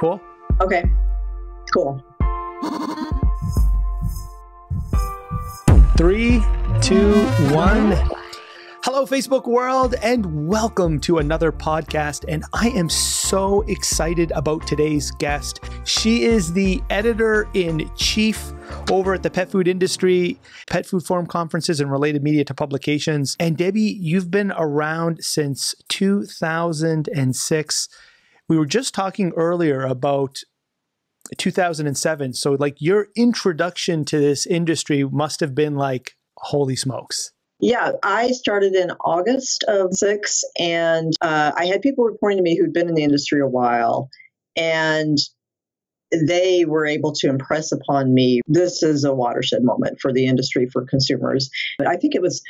Cool? Okay. Cool. Three, two, one. Hello, Facebook world, and welcome to another podcast. And I am so excited about today's guest. She is the editor in chief over at the pet food industry, pet food forum conferences, and related media to publications. And Debbie, you've been around since 2006. We were just talking earlier about 2007. So, like, your introduction to this industry must have been like, holy smokes. Yeah, I started in August of six, and uh, I had people reporting to me who'd been in the industry a while, and they were able to impress upon me this is a watershed moment for the industry for consumers. I think it was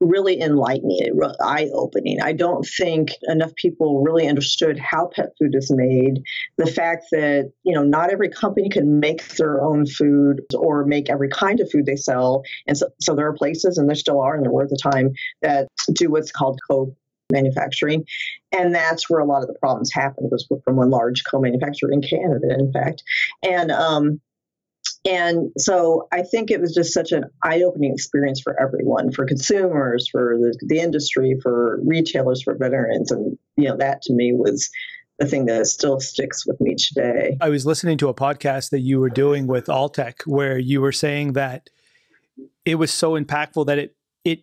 really enlightening, eye opening. I don't think enough people really understood how pet food is made. The fact that, you know, not every company can make their own food or make every kind of food they sell. And so, so there are places, and there still are, and there were at the time, that do what's called co manufacturing. And that's where a lot of the problems happened was from one large co-manufacturer in Canada, in fact. And um, and so I think it was just such an eye opening experience for everyone, for consumers, for the, the industry, for retailers, for veterans. And, you know, that to me was the thing that still sticks with me today. I was listening to a podcast that you were doing with Alltech where you were saying that it was so impactful that it it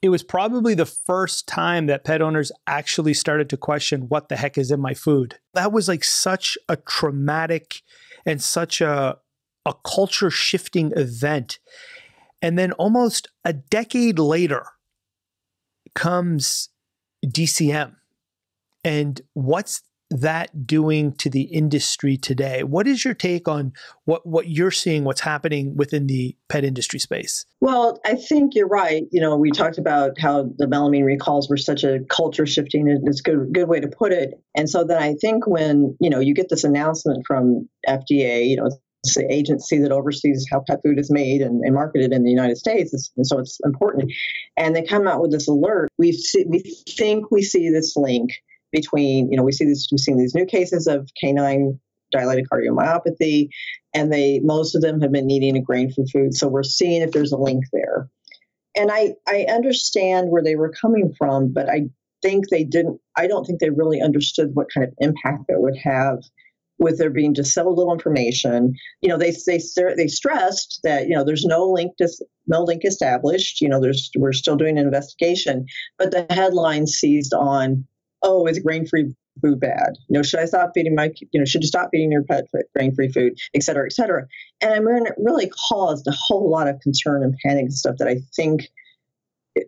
it was probably the first time that pet owners actually started to question what the heck is in my food. That was like such a traumatic and such a a culture shifting event. And then almost a decade later comes DCM. And what's that doing to the industry today? What is your take on what, what you're seeing, what's happening within the pet industry space? Well, I think you're right. You know, we talked about how the melamine recalls were such a culture shifting, and it's a good, good way to put it. And so then I think when, you know, you get this announcement from FDA, you know, it's the agency that oversees how pet food is made and, and marketed in the United States. and so it's important. And they come out with this alert. We see, we think we see this link between, you know, we see this, we've seen these new cases of canine dilated cardiomyopathy, and they most of them have been eating a grain-free food. So we're seeing if there's a link there. And I I understand where they were coming from, but I think they didn't. I don't think they really understood what kind of impact that would have with there being just so little information. You know, they they they stressed that you know there's no link to no link established. You know, there's we're still doing an investigation, but the headline seized on, oh, is grain free food bad? You know, should I stop feeding my you know should you stop feeding your pet grain free food, et cetera, et cetera. And I mean, it really caused a whole lot of concern and panic and stuff that I think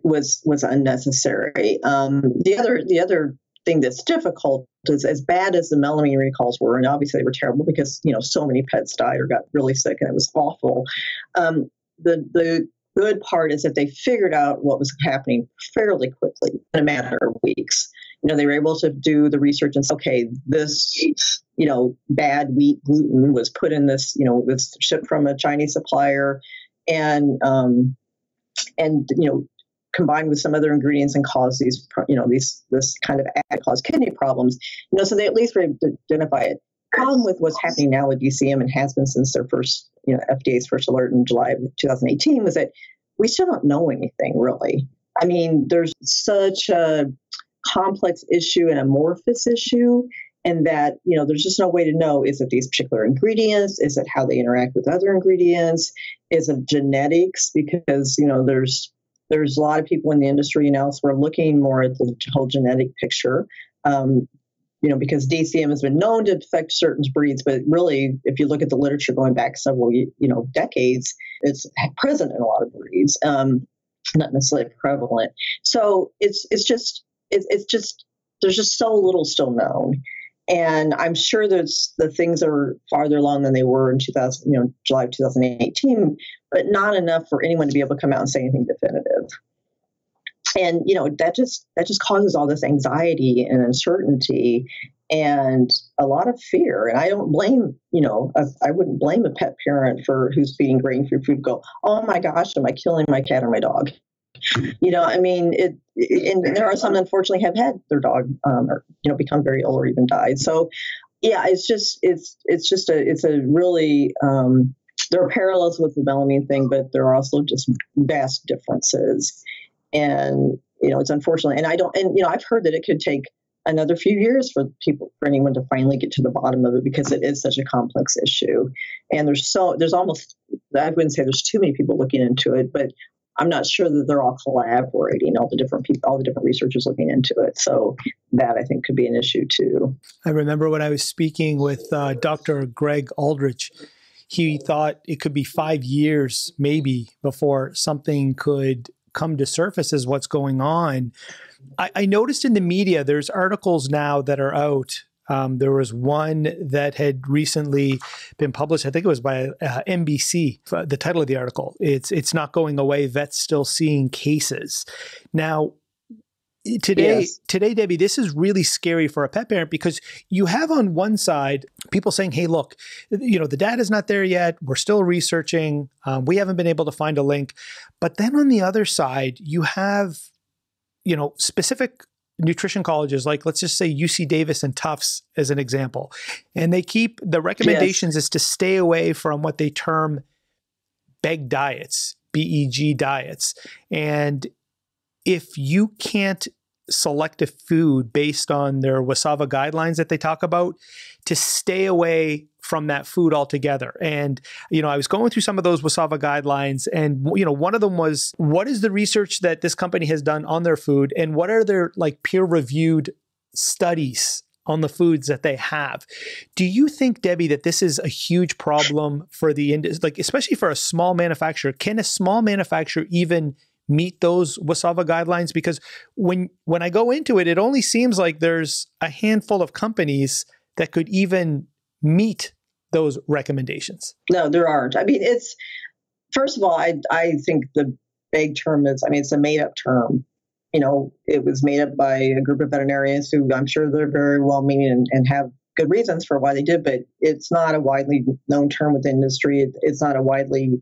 was was unnecessary. Um, the other the other thing that's difficult is as bad as the melamine recalls were, and obviously they were terrible because you know so many pets died or got really sick, and it was awful. Um, the the good part is that they figured out what was happening fairly quickly in a matter of weeks. You know, they were able to do the research and say, okay, this, you know, bad wheat gluten was put in this, you know, was shipped from a Chinese supplier, and um, and you know combined with some other ingredients and cause these, you know, these this kind of cause kidney problems. You know, so they at least were able to identify it. Problem with what's happening now with DCM and has been since their first, you know, FDA's first alert in July of 2018 was that we still don't know anything really. I mean, there's such a complex issue and amorphous issue and that you know there's just no way to know is it these particular ingredients is it how they interact with other ingredients is it genetics because you know there's there's a lot of people in the industry and elsewhere looking more at the whole genetic picture. Um, you know, because DCM has been known to affect certain breeds, but really, if you look at the literature going back several, you know, decades, it's present in a lot of breeds, um, not necessarily prevalent. So it's it's just it's, it's just there's just so little still known, and I'm sure there's the things are farther along than they were in 2000, you know, July of 2018, but not enough for anyone to be able to come out and say anything definitive. And you know that just that just causes all this anxiety and uncertainty and a lot of fear. And I don't blame, you know, I, I wouldn't blame a pet parent for who's feeding grain-free food. Go, oh my gosh, am I killing my cat or my dog? You know, I mean, it, and there are some unfortunately have had their dog, um, or you know, become very ill or even died. So, yeah, it's just it's it's just a it's a really um, there are parallels with the melamine thing, but there are also just vast differences. And you know, it's unfortunate. And I don't. And you know, I've heard that it could take another few years for people for anyone to finally get to the bottom of it because it is such a complex issue and there's so there's almost i wouldn't say there's too many people looking into it but i'm not sure that they're all collaborating all the different people all the different researchers looking into it. So that i think could be an issue too. I remember when i was speaking with uh, dr greg aldrich he thought it could be five years maybe before something could come to surface as what's going on. I, I noticed in the media there's articles now that are out um, there was one that had recently been published. I think it was by uh, NBC. Uh, the title of the article it's it's not going away. Vets still seeing cases. Now, today yes. today Debbie, this is really scary for a pet parent because you have on one side people saying, "Hey, look, you know the data's not there yet. We're still researching. Um, we haven't been able to find a link." But then on the other side, you have you know, specific nutrition colleges like let's just say UC Davis and Tufts as an example. And they keep the recommendations yes. is to stay away from what they term BEG diets, BEG diets. And if you can't select a food based on their WSAVA guidelines that they talk about, to stay away from that food altogether. And, you know, I was going through some of those WSAVA guidelines, and, you know, one of them was what is the research that this company has done on their food, and what are their like peer reviewed studies on the foods that they have. Do you think, Debbie, that this is a huge problem for the industry, like especially for a small manufacturer? Can a small manufacturer even meet those WSAVA guidelines? Because when when I go into it, it only seems like there's a handful of companies that could even meet those recommendations? No, there aren't. I mean, it's first of all, I I think the BEG term is. I mean, it's a made up term. You know, it was made up by a group of veterinarians who I'm sure they're very well meaning and, and have good reasons for why they did, but it's not a widely known term within industry. It, it's not a widely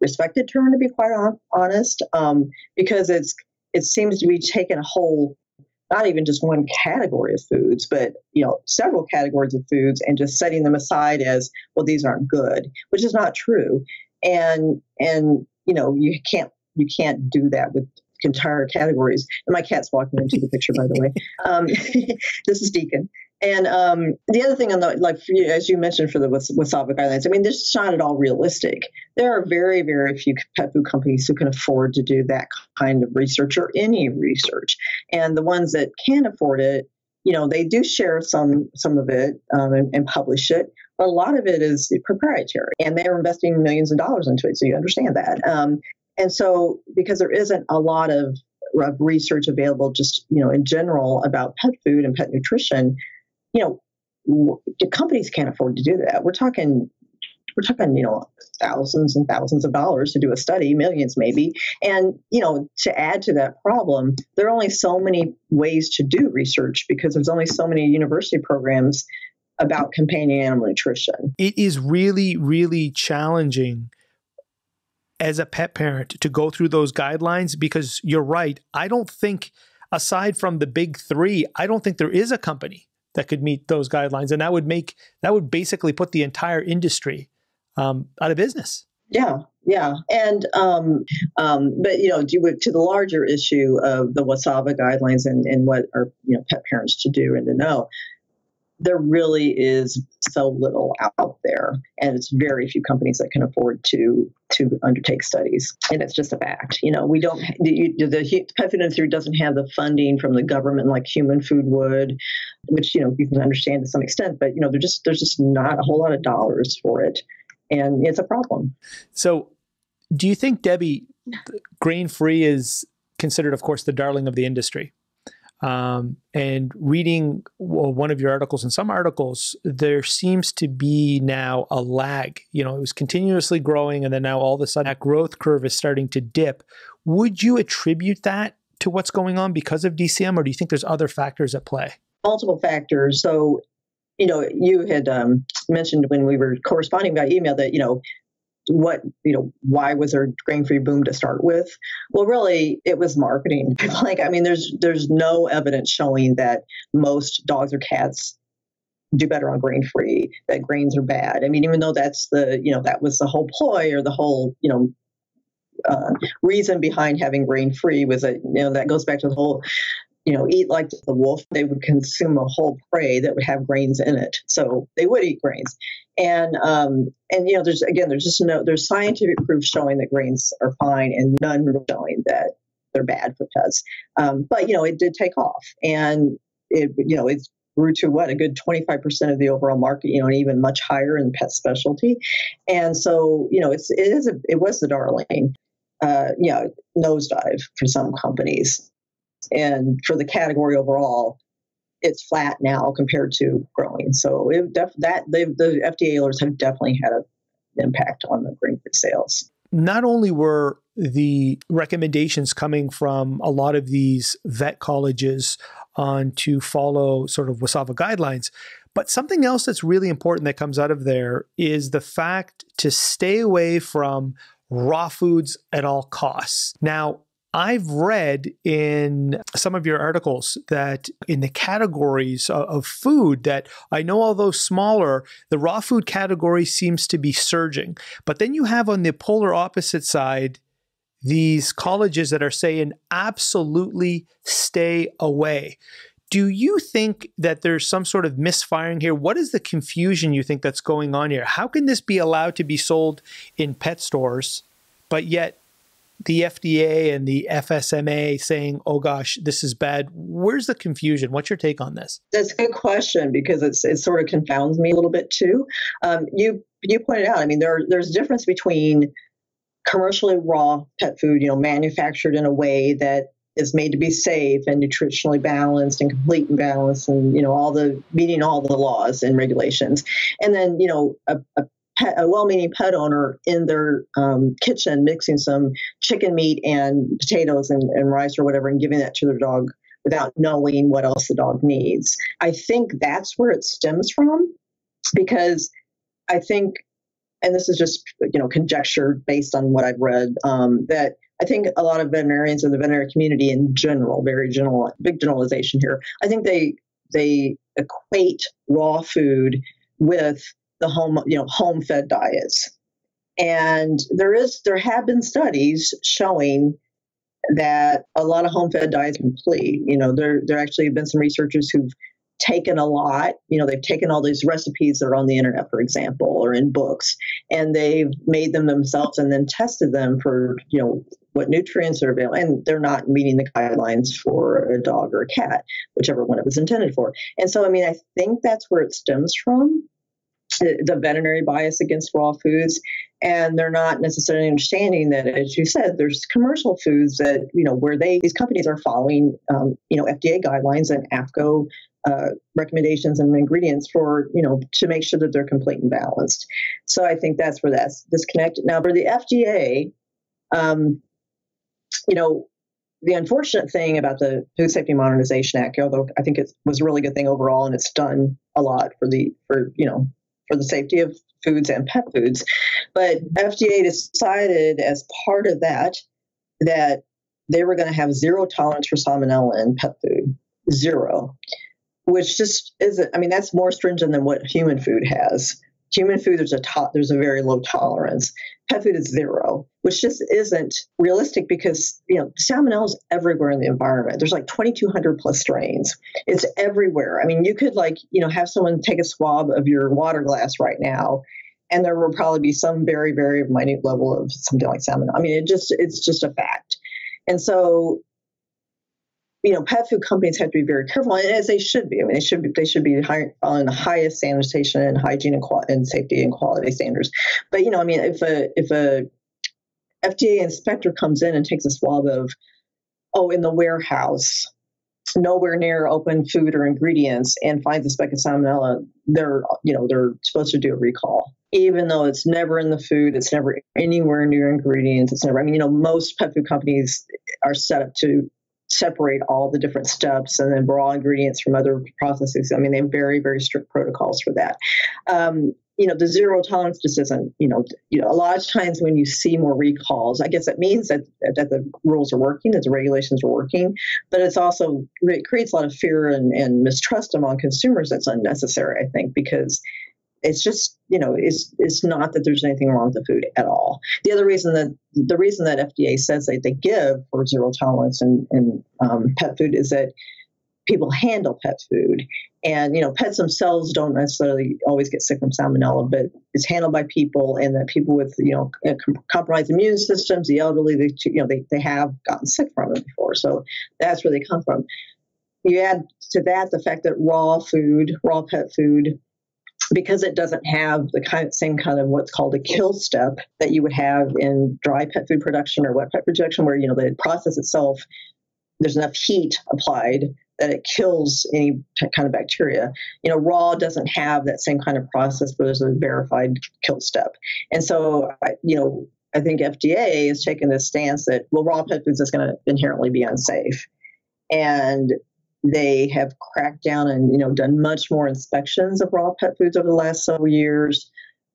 respected term, to be quite honest, um, because it's it seems to be taken a whole not even just one category of foods, but you know several categories of foods, and just setting them aside as well. These aren't good, which is not true. And and you know you can't you can't do that with entire categories. And my cat's walking into the picture, by the way. Um, this is Deacon. And um, the other thing on the like, as you mentioned for the WSAVA guidelines, I mean, this is not at all realistic. There are very, very few pet food companies who can afford to do that kind of research or any research. And the ones that can afford it, you know, they do share some some of it um, and, and publish it, but a lot of it is proprietary, and they're investing millions of dollars into it. So you understand that. Um, and so, because there isn't a lot of, of research available, just you know, in general about pet food and pet nutrition, you know, companies can't afford to do that. We're talking we're talking, you know, thousands and thousands of dollars to do a study, millions maybe. And, you know, to add to that problem, there are only so many ways to do research because there's only so many university programs about companion animal nutrition. It is really, really challenging as a pet parent to go through those guidelines because you're right. I don't think, aside from the big three, I don't think there is a company that could meet those guidelines, and that would make that would basically put the entire industry um, out of business. Yeah, yeah, and um, um, but you know, to, the larger issue of the WSAVA guidelines and, and what are you know pet parents to do and to know there really is so little out there and it's very few companies that can afford to to undertake studies and it's just a fact you know we don't the, pet food industry doesn't have the funding from the government like human food would which you know you can understand to some extent but you know there's just there's just not a whole lot of dollars for it and it's a problem. So do you think debbie grain free is considered of course the darling of the industry um, and reading one of your articles, in some articles, there seems to be now a lag. You know, it was continuously growing, and then now all of a sudden that growth curve is starting to dip. Would you attribute that to what's going on because of DCM, or do you think there's other factors at play? Multiple factors. So, you know, you had um, mentioned when we were corresponding by email that, you know, what you know why was there grain free boom to start with well really it was marketing like i mean there's there's no evidence showing that most dogs or cats do better on grain free, that grains are bad. I mean, even though that's the, you know, that was the whole ploy or the whole, you know, uh, reason behind having grain free was that, you know, that goes back to the whole, you know, eat like the wolf. They would consume a whole prey that would have grains in it. So they would eat grains. And, um, and, you know, there's, again, there's just no, there's scientific proof showing that grains are fine and none showing that they're bad for pets. Um, but, you know, it did take off. And, it, you know, it's grew to what a good 25% of the overall market you know and even much higher in pet specialty and so you know it's it is a, it was the darling uh yeah nosedive for some companies and for the category overall it's flat now compared to growing so def- that the fda alerts have definitely had an impact on the grain free sales not only were the recommendations coming from a lot of these vet colleges on to follow sort of WSAVA guidelines. But something else that's really important that comes out of there is the fact to stay away from raw foods at all costs. Now, I've read in some of your articles that in the categories of food that I know although smaller, the raw food category seems to be surging. But then you have on the polar opposite side these colleges that are saying absolutely stay away. Do you think that there's some sort of misfiring here? What is the confusion you think that's going on here? How can this be allowed to be sold in pet stores, but yet the FDA and the FSMA saying, "Oh gosh, this is bad." Where's the confusion? What's your take on this? That's a good question because it's it sort of confounds me a little bit too. Um, you you pointed out, I mean, there there's a difference between commercially raw pet food, you know, manufactured in a way that is made to be safe and nutritionally balanced and complete and balanced and you know all the meeting all the laws and regulations and then you know a, a, pet, a well-meaning pet owner in their um, kitchen mixing some chicken meat and potatoes and, and rice or whatever and giving that to their dog without knowing what else the dog needs i think that's where it stems from because i think and this is just you know conjecture based on what I've read, um, that I think a lot of veterinarians and the veterinary community in general, very general, big generalization here. I think they they equate raw food with the home you know home fed diets, and there is there have been studies showing that a lot of home fed diets complete. You know, there there actually have been some researchers who've taken a lot. You know, they've taken all these recipes that are on the internet, for example, or in books, and they've made them themselves and then tested them for, you know, what nutrients are available. And they're not meeting the guidelines for a dog or a cat, whichever one it was intended for. And so, I mean, I think that's where it stems from the veterinary bias against raw foods and they're not necessarily understanding that as you said there's commercial foods that you know where they these companies are following um, you know fda guidelines and AAFCO uh, recommendations and ingredients for you know to make sure that they're complete and balanced. So I think that's where that's disconnected. Now for the FDA, um, you know, the unfortunate thing about the Food Safety Modernization Act, although I think it was a really good thing overall, and it's done a lot for the for you know for the safety of foods and pet foods, but FDA decided as part of that that they were going to have zero tolerance for salmonella in pet food, zero which just isn't. I mean, that's more stringent than what human food has. Human food, there's a to- there's a very low tolerance. Pet food is zero, which just isn't realistic because you know salmonella is everywhere in the environment. There's like 2,200 plus strains. It's everywhere. I mean, you could like you know have someone take a swab of your water glass right now, and there will probably be some very very minute level of something like salmonella. I mean, it just it's just a fact. And so you know, pet food companies have to be very careful, and as they should be. I mean, they should be, they should be high, on the highest sanitation and hygiene and, qual- and safety and quality standards. But you know, I mean, if a if a FDA inspector comes in and takes a swab of, oh, in the warehouse, nowhere near open food or ingredients, and finds a speck of salmonella, they're you know they're supposed to do a recall even though it's never in the food, it's never anywhere near ingredients. It's never, I mean, you know, most pet food companies are set up to separate all the different steps and then raw ingredients from other processes. I mean, they have very, very strict protocols for that. Um, you know, the zero tolerance just isn't, you know, you know, a lot of times when you see more recalls, I guess it means that, that the rules are working, that the regulations are working, but it's also, it creates a lot of fear and, and mistrust among consumers that's unnecessary, I think, because it's just you know it's it's not that there's anything wrong with the food at all. The other reason that the reason that fda says that they give for zero tolerance in, in um, pet food is that people handle pet food. And you know pets themselves don't necessarily always get sick from salmonella but it's handled by people and that people with you know compromised immune systems the elderly they you know they, they have gotten sick from it before. So that's where they come from. You add to that the fact that raw food raw pet food because it doesn't have the kind of, same kind of what's called a kill step that you would have in dry pet food production or wet pet production, where you know the process itself there's enough heat applied that it kills any kind of bacteria. You know, raw doesn't have that same kind of process but there's a verified kill step, and so you know I think FDA is taking this stance that well, raw pet foods is going to inherently be unsafe, and they have cracked down and you know done much more inspections of raw pet foods over the last several years,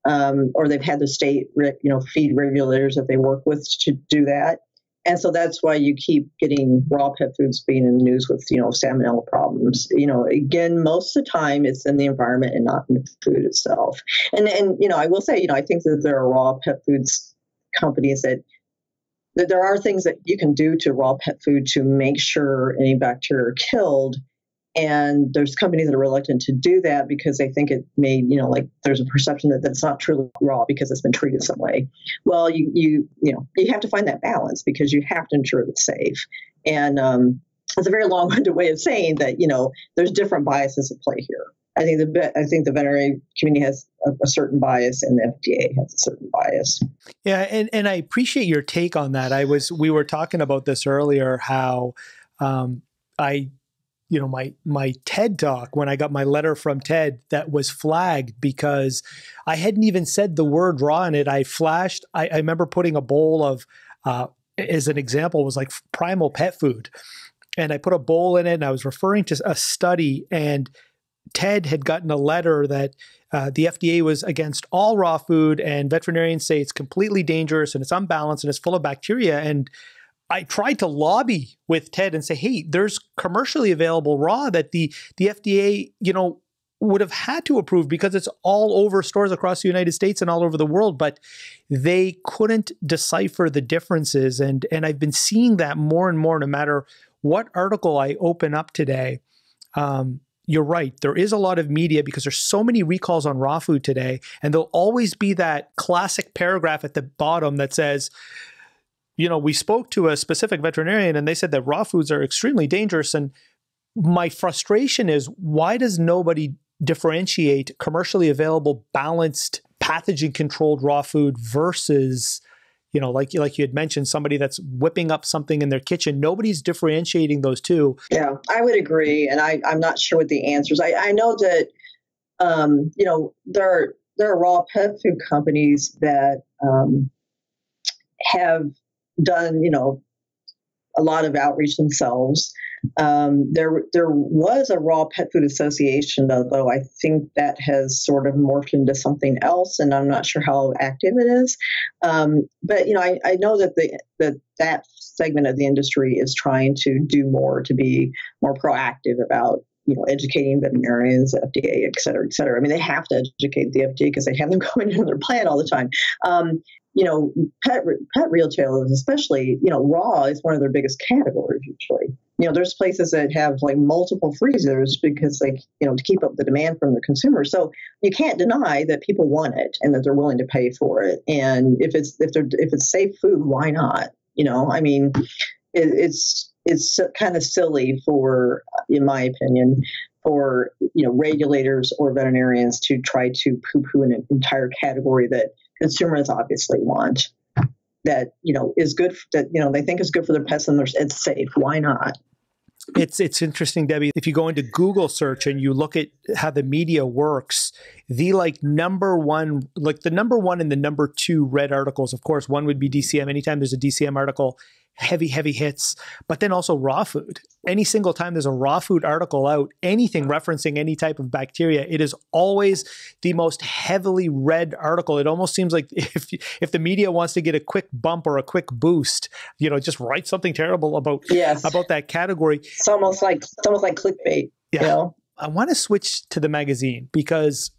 um, or they've had the state you know feed regulators that they work with to do that. And so that's why you keep getting raw pet foods being in the news with, you know, salmonella problems. You know, again, most of the time it's in the environment and not in the food itself. And and you know, I will say, you know, I think that there are raw pet foods companies that that there are things that you can do to raw pet food to make sure any bacteria are killed. And there's companies that are reluctant to do that because they think it may, you know, like there's a perception that that's not truly raw because it's been treated some way. Well, you you you know you have to find that balance because you have to ensure it's safe. And um, it's a very long-winded way of saying that you know there's different biases at play here. I think the I think the veterinary community has a, a, certain bias, and the FDA has a certain bias. Yeah, and and I appreciate your take on that. I was we were talking about this earlier. How um, I, you know, my my TED talk when I got my letter from TED that was flagged because I hadn't even said the word raw in it. I flashed. I, I remember putting a bowl of, uh, as an example, was like primal pet food, and I put a bowl in it, and I was referring to a study and TED had gotten a letter that uh, the FDA was against all raw food, and veterinarians say it's completely dangerous and it's unbalanced and it's full of bacteria. And I tried to lobby with TED and say, hey, there's commercially available raw that the the FDA, you know, would have had to approve because it's all over stores across the United States and all over the world, but they couldn't decipher the differences. And and I've been seeing that more and more, no matter what article I open up today. Um, you're right. There is a lot of media because there's so many recalls on raw food today, and there'll always be that classic paragraph at the bottom that says, you know, we spoke to a specific veterinarian and they said that raw foods are extremely dangerous. And my frustration is why does nobody differentiate commercially available, balanced, pathogen controlled raw food versus you know, like like you had mentioned, somebody that's whipping up something in their kitchen. Nobody's differentiating those two. Yeah, I would agree, and I I'm not sure what the answers. I I know that, um, you know, there are there are raw pet food companies that um, have done you know a lot of outreach themselves um, there, there was a raw pet food association, though, I think that has sort of morphed into something else, and I'm not sure how active it is. Um, but you know, I, I know that the that that segment of the industry is trying to do more to be more proactive about you know, educating veterinarians, FDA, et cetera, et cetera. I mean, they have to educate the FDA because they have them going in their plan all the time. Um, you know, pet pet retailers, especially, you know, raw is one of their biggest categories usually. You know, there's places that have like multiple freezers because like, you know, to keep up the demand from the consumer. So you can't deny that people want it and that they're willing to pay for it. And if it's if they're if it's safe food, why not? You know, I mean, it, it's it's kind of silly for, in my opinion, for you know regulators or veterinarians to try to poo-poo an entire category that consumers obviously want that you know is good that you know they think is good for their pets and it's safe. Why not? It's it's interesting debbie. If you go into google search and you look at how the media works the like number one like the number one and the number two read articles of course one would be dcm anytime there's a dcm article heavy, heavy hits, but then also raw food. Any single time there's a raw food article out, anything referencing any type of bacteria, it is always the most heavily read article. It almost seems like if if the media wants to get a quick bump or a quick boost, you know, just write something terrible about yes. about that category. It's almost like it's almost like clickbait. Yeah. You know? I want to switch to the magazine because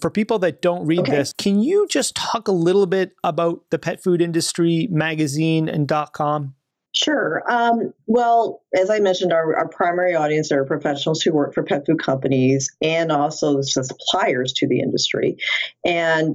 for people that don't read okay. this, can you just talk a little bit about the pet food industry magazine and dot .com? Sure. Um, well, as I mentioned, our, our primary audience are professionals who work for pet food companies and also the suppliers to the industry. And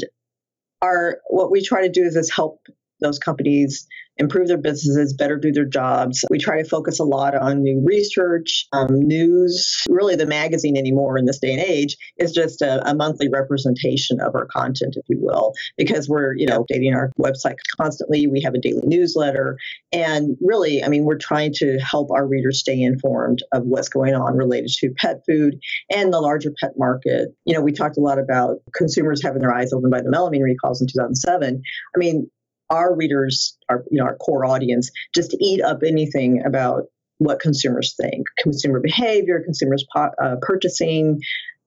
our what we try to do is, is help those companies improve their businesses, better do their jobs. We try to focus a lot on new research, um, news. Really, the magazine anymore in this day and age is just a, a, monthly representation of our content, if you will, because we're, you know, updating our website constantly. We have a daily newsletter. And really, I mean, we're trying to help our readers stay informed of what's going on related to pet food and the larger pet market. You know, we talked a lot about consumers having their eyes opened by the melamine recalls in 2007. I mean, our readers, our you know our core audience, just eat up anything about what consumers think, consumer behavior, consumers po- uh, purchasing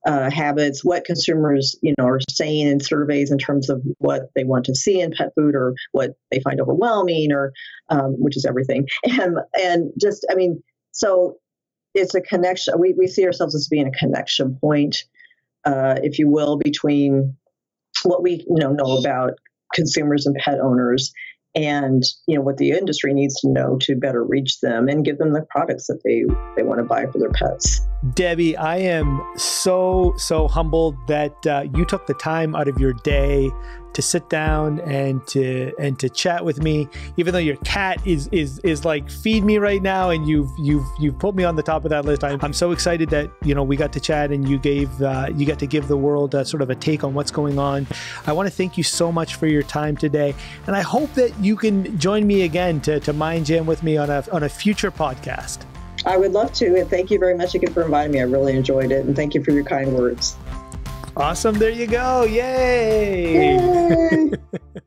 uh, habits, what consumers you know are saying in surveys in terms of what they want to see in pet food or what they find overwhelming, or um, which is everything, and and just I mean, so it's a connection. We we see ourselves as being a connection point, uh, if you will, between what we you know know about consumers and pet owners and you know what the industry needs to know to better reach them and give them the products that they they want to buy for their pets. Debbie i am so so humbled that uh, you took the time out of your day to sit down and to and to chat with me even though your cat is is is like feed me right now and you've you've you've put me on the top of that list i'm, I'm so excited that you know we got to chat and you gave uh, you got to give the world sort of a take on what's going on i want to thank you so much for your time today and i hope that you can join me again to, to mind jam with me on a on a future podcast I would love to. And thank you very much again for inviting me. I really enjoyed it. And thank you for your kind words. Awesome. There you go. Yay. Yay.